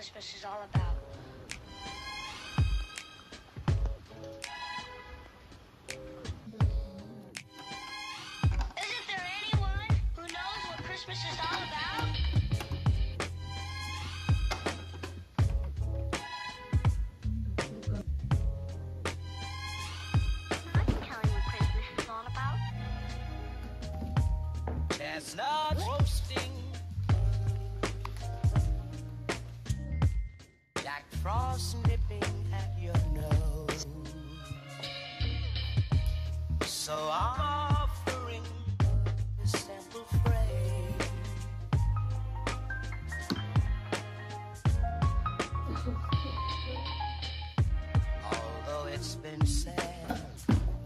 Christmas is all about. Isn't there anyone who knows what Christmas is all about? I can you what Christmas is all about. So I'm offering this simple phrase. Although it's been said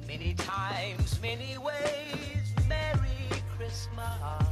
many times, many ways, Merry Christmas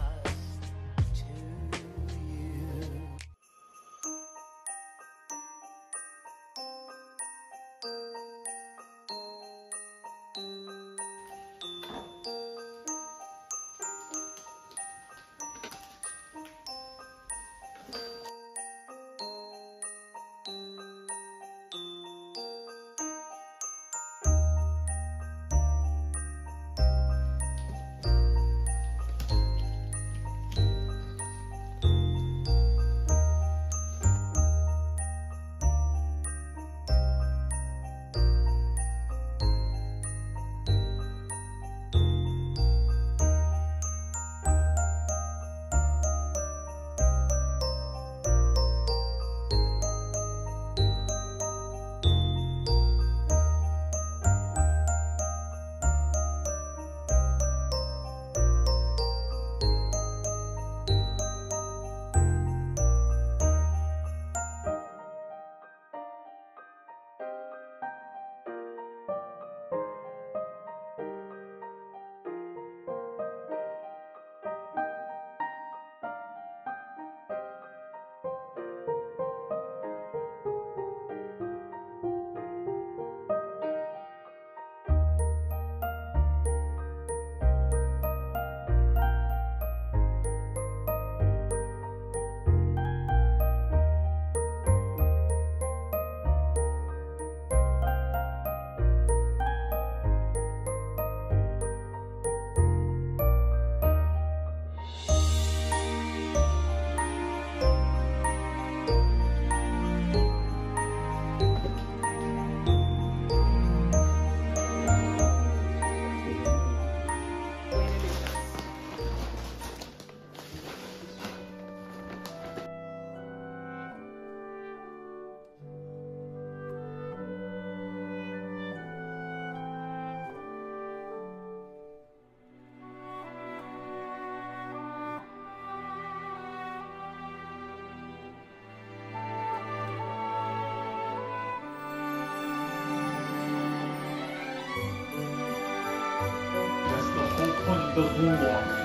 the whole walk.